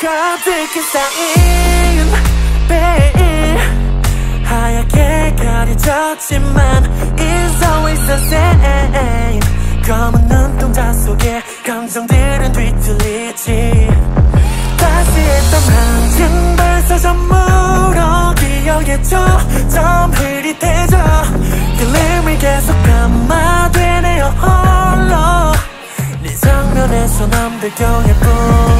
가득히 쌓인 베일 하얗게 가려졌지만 It's always the same 검은 눈동자 속에 감정들은 뒤틀리지. 다시 했던 한층 벌써 전무로 기억에죠. 점 흐릿해져. 그림을 계속 감아되네요 홀로. 네 정면에서 남들 경일 뿐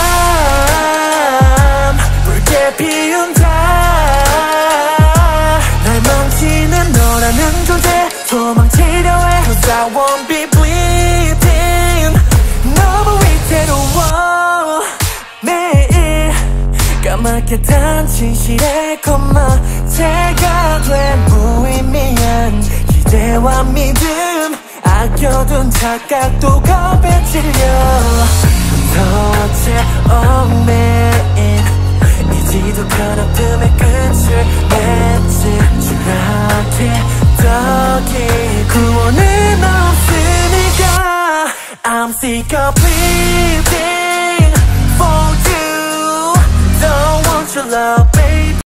까맣게 단 진실의 콤마 제가 돼 무의미한 기대와 믿음. 아껴둔 착각도 겁에 질려. 도체 얽매인 이 지독한 아픔의 끝을 줄 알게 더기 구원은 없으니까. I'm sick of bleeding love.